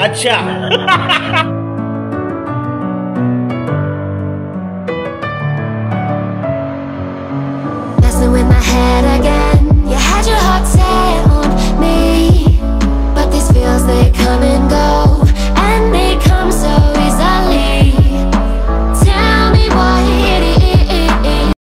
अच्छा with my head.